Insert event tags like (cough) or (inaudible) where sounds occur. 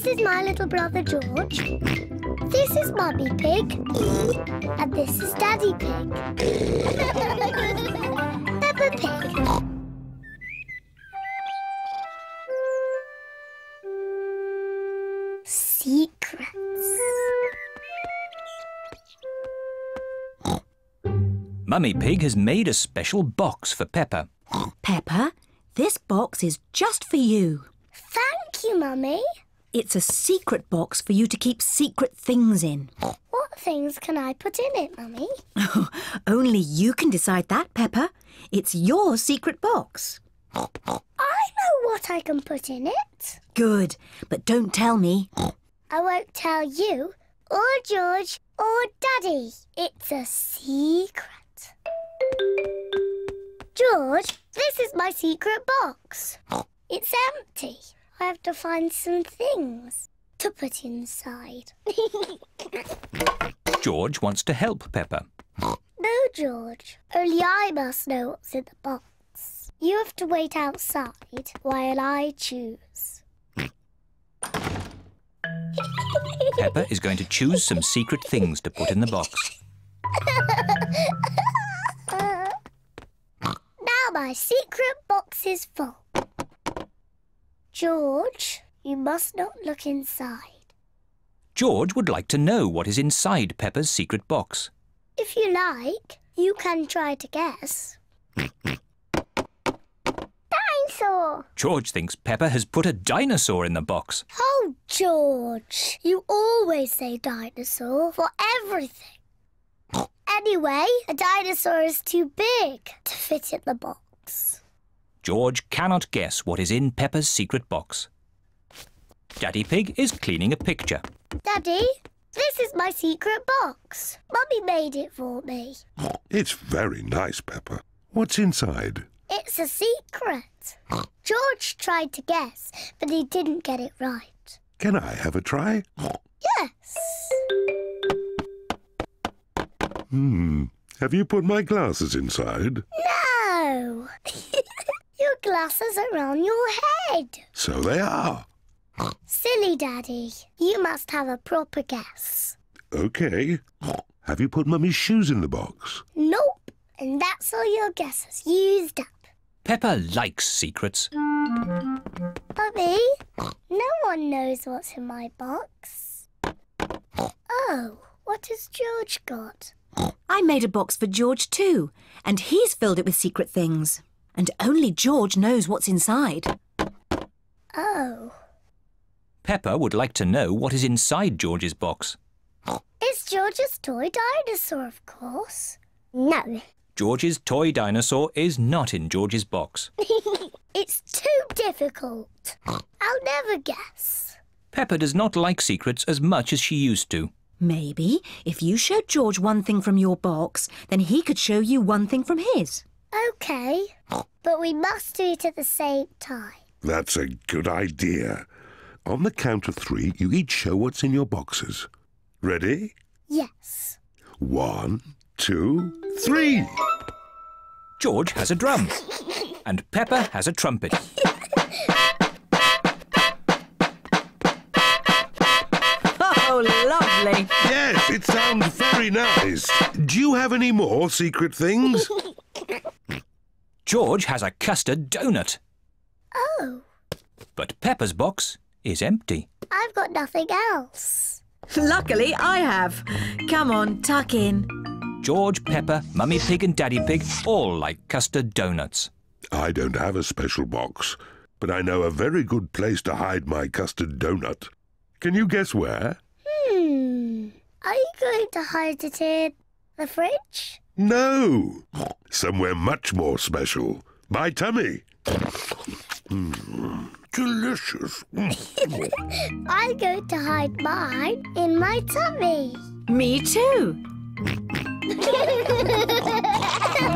This is my little brother George. This is Mummy Pig. And this is Daddy Pig. (laughs) Peppa Pig. Secrets. Mummy Pig has made a special box for Peppa. Peppa, this box is just for you. Thank you, Mummy. It's a secret box for you to keep secret things in. What things can I put in it, Mummy? (laughs) Only you can decide that, Peppa. It's your secret box. I know what I can put in it. Good, but don't tell me. I won't tell you, or George, or Daddy. It's a secret. George, this is my secret box. It's empty. I have to find some things to put inside. (laughs) George wants to help Peppa. no, George. Only I must know what's in the box. You have to wait outside while I choose. Peppa is going to choose some secret things to put in the box. (laughs) Now my secret box is full. George, you must not look inside. George would like to know what is inside Peppa's secret box. If you like, you can try to guess. Dinosaur! George thinks Peppa has put a dinosaur in the box. Oh, George, you always say dinosaur for everything. Anyway, a dinosaur is too big to fit in the box. George cannot guess what is in Peppa's secret box. Daddy Pig is cleaning a picture. Daddy, this is my secret box. Mummy made it for me. (laughs) It's very nice, Peppa. What's inside? It's a secret. George tried to guess, but he didn't get it right. Can I have a try? Yes. Hmm. Have you put my glasses inside? No. (laughs) your glasses are on your head. So they are. Silly Daddy. You must have a proper guess. Okay. Have you put Mummy's shoes in the box? Nope. And that's all your guesses used up. Peppa likes secrets. Mummy, no one knows what's in my box. Oh, what has George got? I made a box for George too, and he's filled it with secret things. And only George knows what's inside. Oh, Peppa would like to know what is inside George's box. it's George's toy dinosaur, of course. No, George's toy dinosaur is not in George's box. (laughs) it's too difficult. I'll never guess. Peppa does not like secrets as much as she used to. Maybe if you showed George one thing from your box, then he could show you one thing from his. Okay, but we must do it at the same time. That's a good idea. On the count of three, you each show what's in your boxes. Ready? Yes. One, two, three. George has a drum, and Peppa has a trumpet. Oh, lovely. Yes, it sounds very nice. Do you have any more secret things? (laughs) George has a custard donut, Oh, but Peppa's box is empty. I've got nothing else. Luckily, I have. Come on, tuck in. George, Peppa, Mummy Pig and Daddy Pig all like custard donuts. I don't have a special box, but I know a very good place to hide my custard donut. Can you guess where? Hmm. Are you going to hide it in the fridge? No. Somewhere much more special. My tummy. Mm, delicious. (laughs) I'm going to hide mine in my tummy. Me too. (laughs)